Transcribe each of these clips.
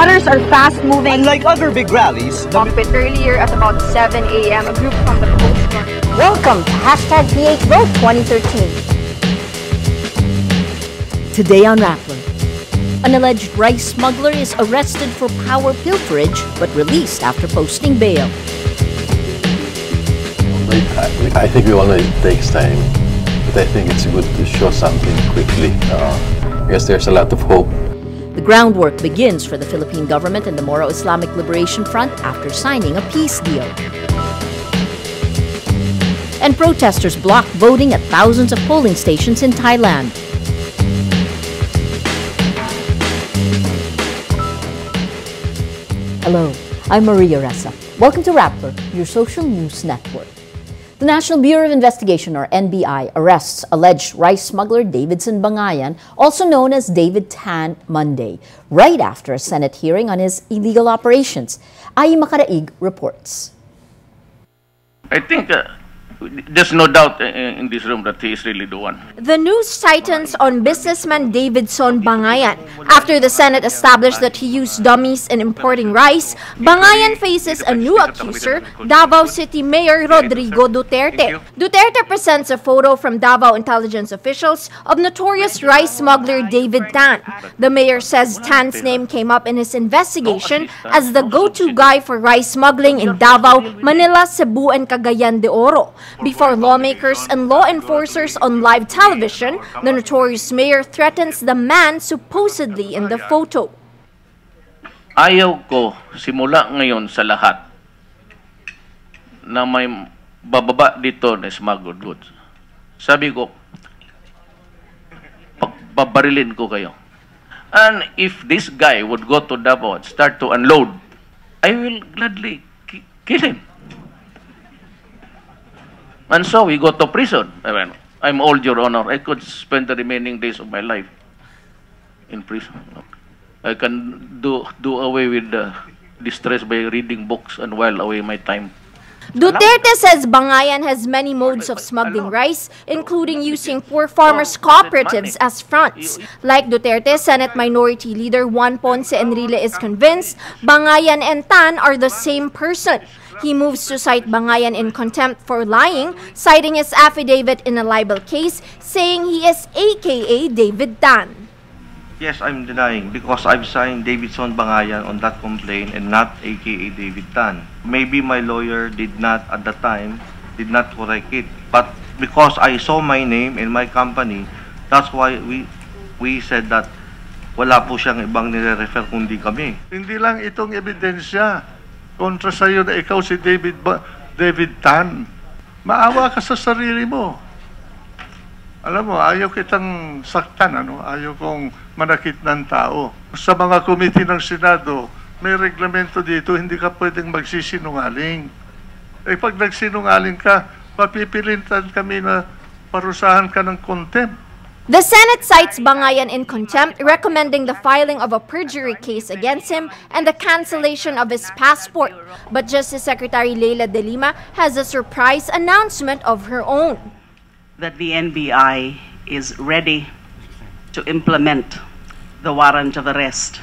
waters are fast-moving. Unlike other big rallies, the Off it earlier at about 7 a.m. A group from the Coast Guard Welcome to hashtag PH Vote 2013. Today on Rappler. An alleged rice smuggler is arrested for power pilferage but released after posting bail. I, I think we all know it takes time, but I think it's good to show something quickly. Uh, because there's a lot of hope. The groundwork begins for the Philippine government and the Moro Islamic Liberation Front after signing a peace deal. And protesters block voting at thousands of polling stations in Thailand. Hello, I'm Maria Ressa. Welcome to Rappler, your social news network. The National Bureau of Investigation, or NBI, arrests alleged rice smuggler Davidson Bangayan, also known as David Tan Monday, right after a Senate hearing on his illegal operations. Ayee Macaraig reports. I think uh, there's no doubt in this room that he is really the one. The news tightens on businessman Davidson Bangayan. After the Senate established that he used dummies in importing rice, Bangayan faces a new accuser, Davao City Mayor Rodrigo Duterte. Duterte presents a photo from Davao intelligence officials of notorious rice smuggler David Tan. The mayor says Tan's name came up in his investigation as the go-to guy for rice smuggling in Davao, Manila, Cebu, and Cagayan de Oro. Before lawmakers and law enforcers on live television, the notorious mayor threatens the man supposedly in the photo. Ayaw ko simula ngayon sa lahat na may bababa dito na smuggled goods. Sabi ko, pagbabarilin ko kayo. And if this guy would go to Davao and start to unload, I will gladly ki- kill him. And so we go to prison. Eh, I mean, I'm old, Your Honor. I could spend the remaining days of my life in prison. I can do do away with the distress by reading books and while away my time. Duterte says Bangayan has many modes of smuggling rice, including using poor farmers' cooperatives as fronts. Like Duterte, Senate Minority Leader Juan Ponce Enrile is convinced Bangayan and Tan are the same person. He moves to cite Bangayan in contempt for lying, citing his affidavit in a libel case, saying he is AKA David Tan. Yes, I'm denying because I've signed Davidson Bangayan on that complaint and not AKA David Tan. Maybe my lawyer did not at the time, did not correct it. But because I saw my name and my company, that's why we we said that wala po siyang ibang nire-refer kundi kami. Hindi lang itong ebidensya kontra sa iyo na ikaw si David ba, David Tan. Maawa ka sa sarili mo. Alam mo, ayaw kitang saktan, ano? Ayaw kong manakit ng tao. Sa mga komite ng Senado, may reglamento dito, hindi ka pwedeng magsisinungaling. Eh pag nagsinungaling ka, papipilintan kami na parusahan ka ng contempt. The Senate cites Bangayan in contempt, recommending the filing of a perjury case against him and the cancellation of his passport. But Justice Secretary Leila De Lima has a surprise announcement of her own. that the NBI is ready to implement the warrant of arrest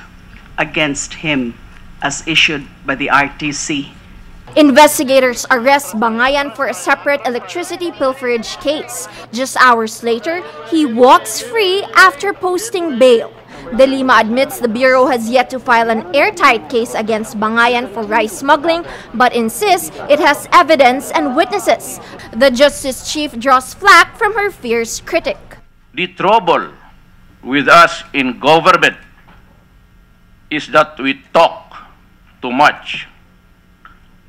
against him as issued by the RTC. Investigators arrest Bangayan for a separate electricity pilferage case. Just hours later, he walks free after posting bail. De Lima admits the Bureau has yet to file an airtight case against Bangayan for rice smuggling, but insists it has evidence and witnesses. The Justice Chief draws flack from her fierce critic. The trouble with us in government is that we talk too much,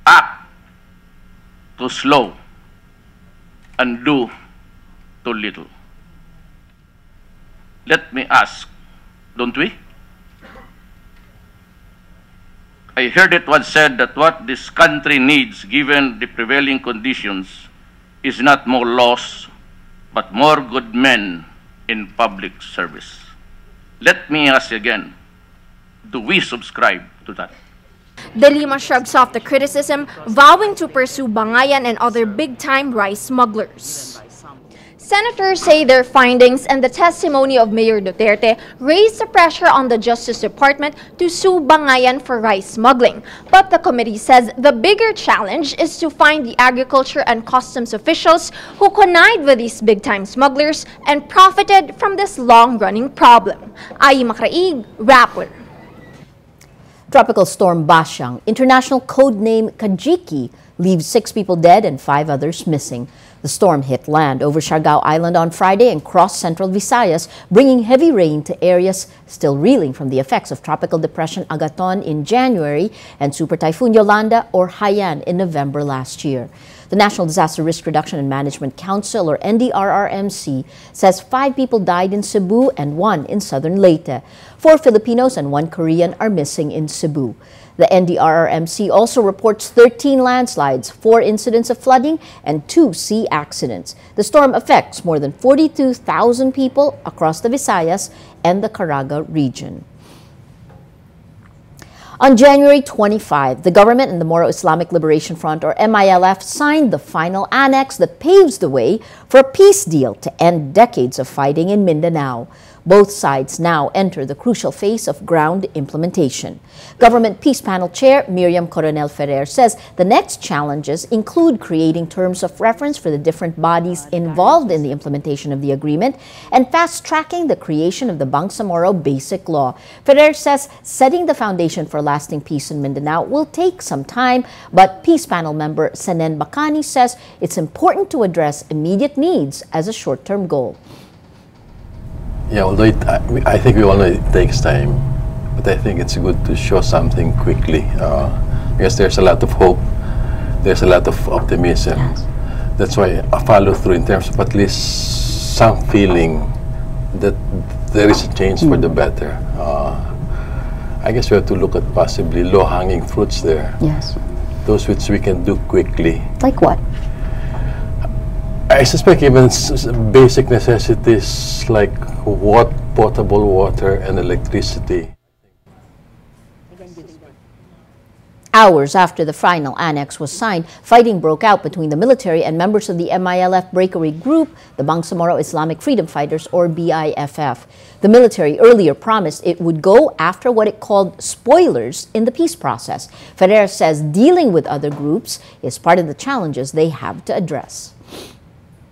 act too slow, and do too little. Let me ask, don't we? I heard it was said that what this country needs, given the prevailing conditions, is not more laws, but more good men in public service. Let me ask again, do we subscribe to that? De Lima shrugs off the criticism, vowing to pursue Bangayan and other big-time rice smugglers. Senators say their findings and the testimony of Mayor Duterte raised the pressure on the Justice Department to sue Bangayan for rice smuggling. But the committee says the bigger challenge is to find the agriculture and customs officials who connived with these big-time smugglers and profited from this long-running problem. Ayee Macaraig, Rappler. Tropical storm Basyang, international code name Kajiki, leaves six people dead and five others missing. The storm hit land over Siargao Island on Friday and crossed central Visayas, bringing heavy rain to areas still reeling from the effects of Tropical Depression Agaton in January and Super Typhoon Yolanda or Haiyan in November last year. The National Disaster Risk Reduction and Management Council, or NDRRMC, says five people died in Cebu and one in southern Leyte. Four Filipinos and one Korean are missing in Cebu. The NDRRMC also reports 13 landslides, 4 incidents of flooding, and 2 sea accidents. The storm affects more than 42,000 people across the Visayas and the Caraga region. On January 25, the government and the Moro Islamic Liberation Front, or MILF, signed the final annex that paves the way for a peace deal to end decades of fighting in Mindanao. Both sides now enter the crucial phase of ground implementation. Government Peace Panel Chair Miriam Coronel Ferrer says the next challenges include creating terms of reference for the different bodies involved in the implementation of the agreement and fast-tracking the creation of the Bangsamoro Basic Law. Ferrer says setting the foundation for lasting peace in Mindanao will take some time, but Peace Panel member Senen Bacani says it's important to address immediate needs as a short-term goal. Yeah, although it, I, I think we all know it takes time, but I think it's good to show something quickly uh, because there's a lot of hope, there's a lot of optimism. Yes. That's why I follow through in terms of at least some feeling that there is a change for the better. Uh, I guess we have to look at possibly low-hanging fruits there, Yes. those which we can do quickly. Like what? I suspect even basic necessities like what potable water and electricity. Hours after the final annex was signed, fighting broke out between the military and members of the MILF breakaway group, the Bangsamoro Islamic Freedom Fighters, or BIFF. The military earlier promised it would go after what it called spoilers in the peace process. Ferrer says dealing with other groups is part of the challenges they have to address.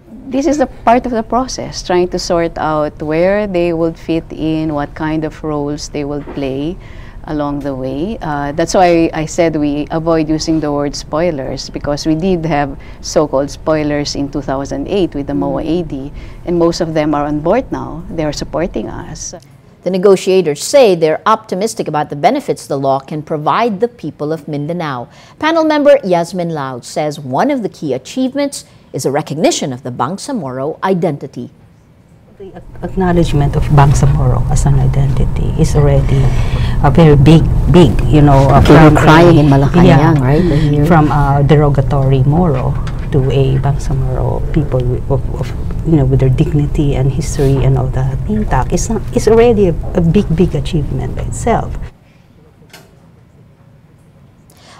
This is a part of the process, trying to sort out where they would fit in, what kind of roles they will play along the way. Uh, that's why I said we avoid using the word spoilers because we did have so-called spoilers in 2008 with the MOA AD, and most of them are on board now. They are supporting us. The negotiators say they're optimistic about the benefits the law can provide the people of Mindanao. Panel member Yasmin Lao says one of the key achievements is a recognition of the Bangsamoro identity. The acknowledgement of Bangsamoro as an identity is already a very big, big, you know, uh, They from crying a- in Malacanang, right, the year- From a derogatory Moro to a Bangsamoro people of, of, you know, with their dignity and history and all that intact. It's not. It's already a, a big, big achievement by itself.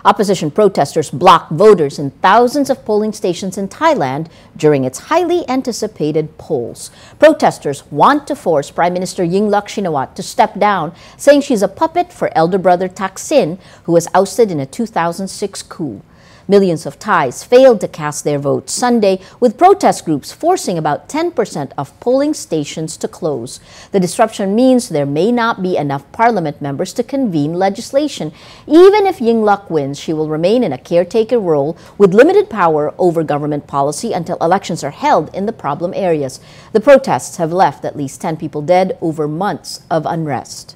Opposition protesters blocked voters in thousands of polling stations in Thailand during its highly anticipated polls. Protesters want to force Prime Minister Yingluck Shinawatra to step down, saying she's a puppet for elder brother Thaksin, who was ousted in a 2006 coup. Millions of Thais failed to cast their votes Sunday, with protest groups forcing about 10% of polling stations to close. The disruption means there may not be enough parliament members to convene legislation. Even if Yingluck wins, she will remain in a caretaker role with limited power over government policy until elections are held in the problem areas. The protests have left at least 10 people dead over months of unrest.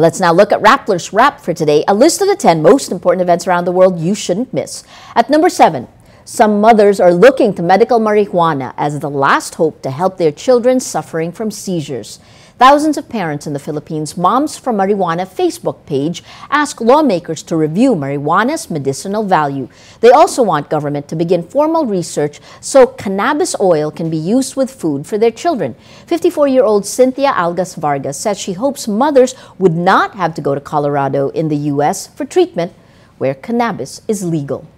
Let's now look at Rappler's Wrap for today, a list of the 10 most important events around the world you shouldn't miss. At number 7, some mothers are looking to medical marijuana as the last hope to help their children suffering from seizures. Thousands of parents in the Philippines' Moms for Marijuana Facebook page ask lawmakers to review marijuana's medicinal value. They also want government to begin formal research so cannabis oil can be used with food for their children. 54-year-old Cynthia Algas Vargas says she hopes mothers would not have to go to Colorado in the U.S. for treatment where cannabis is legal.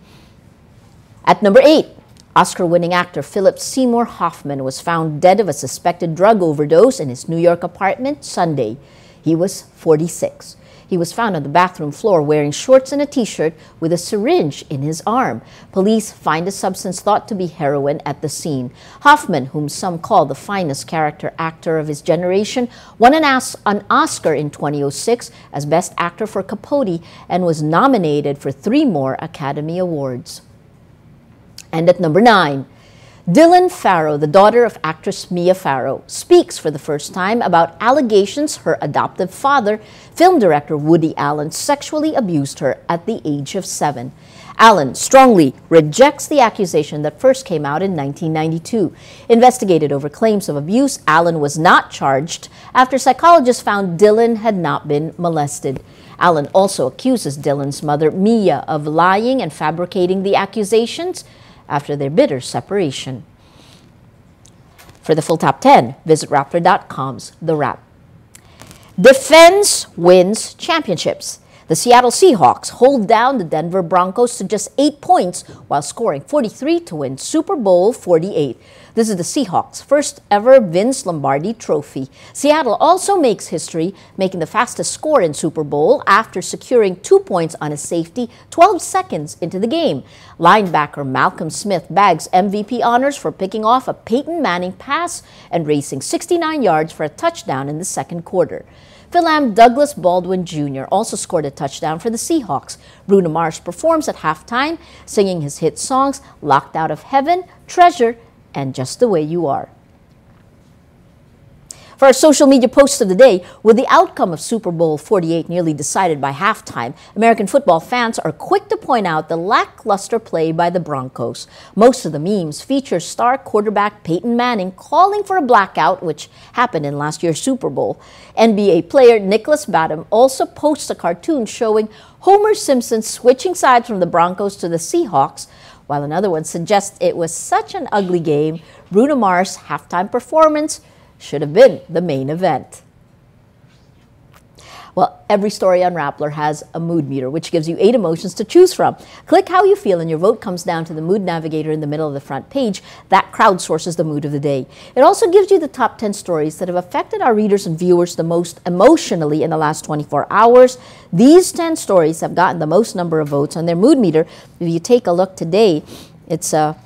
At number 8, Oscar winning actor Philip Seymour Hoffman was found dead of a suspected drug overdose in his New York apartment Sunday. He was 46. He was found on the bathroom floor wearing shorts and a t shirt with a syringe in his arm. Police find a substance thought to be heroin at the scene. Hoffman, whom some call the finest character actor of his generation, won an, an Oscar in 2006 as Best Actor for Capote and was nominated for three more Academy Awards. And at number nine, Dylan Farrow, the daughter of actress Mia Farrow, speaks for the first time about allegations her adoptive father, film director Woody Allen, sexually abused her at the age of seven. Allen strongly rejects the accusation that first came out in 1992. Investigated over claims of abuse, Allen was not charged after psychologists found Dylan had not been molested. Allen also accuses Dylan's mother, Mia, of lying and fabricating the accusations after their bitter separation. For the full top 10, visit Rappler.com's The Wrap. Defense wins championships. The Seattle Seahawks hold down the Denver Broncos to just eight points while scoring 43 to win Super Bowl 48. This is the Seahawks' first ever Vince Lombardi trophy. Seattle also makes history, making the fastest score in Super Bowl after securing two points on a safety 12 seconds into the game. Linebacker Malcolm Smith bags MVP honors for picking off a Peyton Manning pass and racing 69 yards for a touchdown in the second quarter. Fil-Am Douglas Baldwin Jr. also scored a touchdown for the Seahawks. Bruno Mars performs at halftime, singing his hit songs Locked Out of Heaven, Treasure, and just the way you are. For our social media post of the day, with the outcome of Super Bowl 48 nearly decided by halftime, American football fans are quick to point out the lackluster play by the Broncos. Most of the memes feature star quarterback Peyton Manning calling for a blackout, which happened in last year's Super Bowl. NBA player Nicolas Batum also posts a cartoon showing Homer Simpson switching sides from the Broncos to the Seahawks, while another one suggests it was such an ugly game, Bruno Mars' halftime performance should have been the main event. Well, every story on Rappler has a mood meter, which gives you eight emotions to choose from. Click how you feel, and your vote comes down to the mood navigator in the middle of the front page. That crowdsources the mood of the day. It also gives you the top 10 stories that have affected our readers and viewers the most emotionally in the last 24 hours. These 10 stories have gotten the most number of votes on their mood meter. If you take a look today, it's a,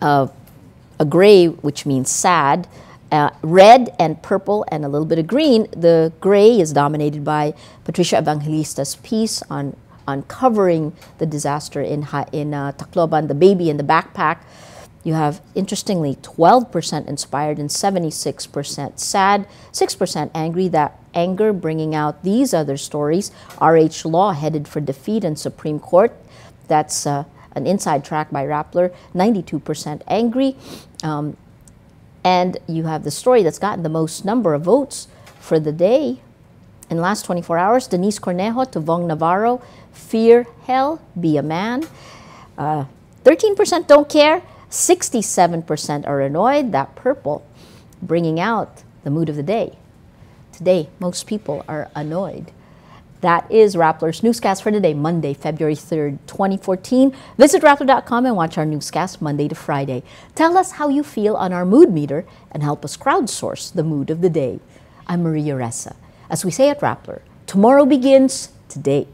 a, a gray, which means sad uh, red and purple and a little bit of green. The gray is dominated by Patricia Evangelista's piece on uncovering the disaster in, in uh, Tacloban, the baby in the backpack. You have, interestingly, 12% inspired and 76% sad, 6% angry. That anger bringing out these other stories. RH Law headed for defeat in Supreme Court. That's uh, an inside track by Rappler. 92% angry. Um, and you have the story that's gotten the most number of votes for the day. In the last 24 hours, Deniece Cornejo to Vhong Navarro, Fear Hell, Be a Man. 13% uh, don't care, 67% are annoyed. That purple bringing out the mood of the day. Today, most people are annoyed. That is Rappler's newscast for today, Monday, February 3rd, 2014. Visit Rappler.com and watch our newscast Monday to Friday. Tell us how you feel on our mood meter and help us crowdsource the mood of the day. I'm Maria Ressa. As we say at Rappler, tomorrow begins today.